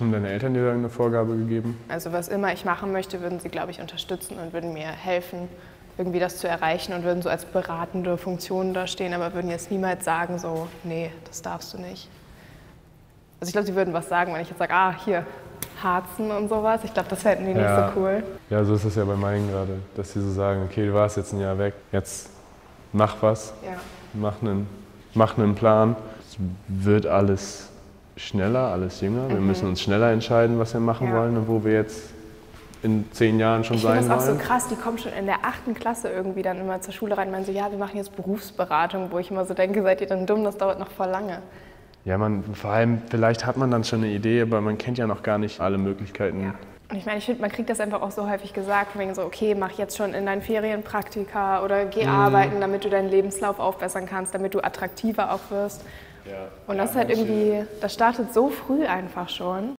Haben deine Eltern dir irgendeine Vorgabe gegeben? Also was immer ich machen möchte, würden sie, glaube ich, unterstützen und würden mir helfen, irgendwie das zu erreichen und würden so als beratende Funktion da stehen, aber würden jetzt niemals sagen, so, nee, das darfst du nicht. Also ich glaube, sie würden was sagen, wenn ich jetzt sage, ah, hier, Harzen und sowas. Ich glaube, das fänden die Ja. nicht so cool. Ja, so ist es ja bei meinen gerade, dass sie so sagen, okay, du warst jetzt ein Jahr weg, jetzt mach was, Ja. mach einen, mach einen Plan. Es wird alles schneller, alles jünger. Wir müssen uns schneller entscheiden, was wir machen Mhm. Ja. wollen und wo wir jetzt in zehn Jahren schon Ich sein das auch so wollen. krass, die kommen schon in der achten Klasse irgendwie dann immer zur Schule rein und meinen so, ja, wir machen jetzt Berufsberatung, wo ich immer so denke, seid ihr dann dumm, das dauert noch voll lange. Ja, man, vor allem, vielleicht hat man dann schon eine Idee, aber man kennt ja noch gar nicht alle Möglichkeiten. Und ich meine, ich finde, man kriegt das einfach auch so häufig gesagt, von wegen so, okay, mach jetzt schon in deinen Ferien Praktika oder geh Mhm. arbeiten, damit du deinen Lebenslauf aufbessern kannst, damit du attraktiver auch wirst. Und das ist halt irgendwie, das startet so früh einfach schon.